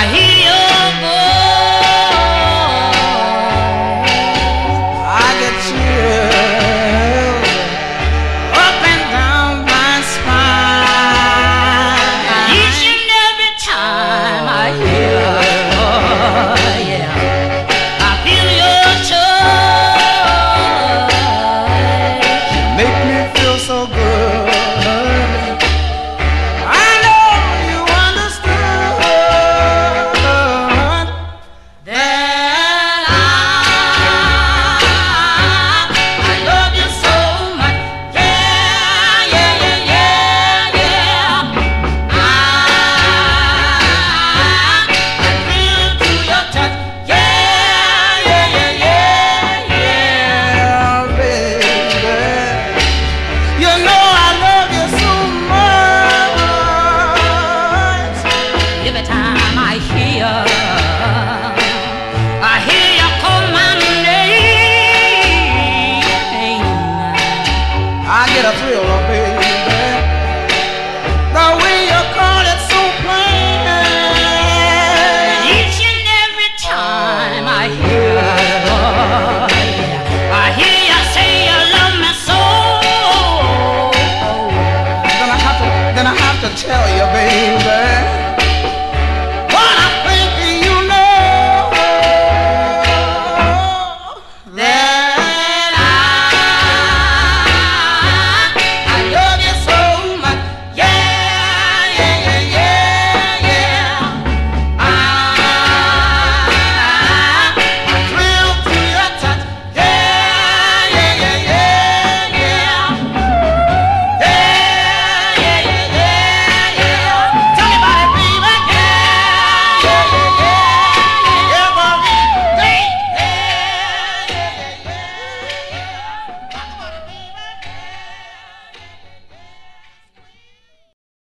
I time I hear, I hear you call my name. I get a thrill, baby. The way you call it so plain. Each and every time I hear, I hear you say you love me so. Then I have to, then I have to tell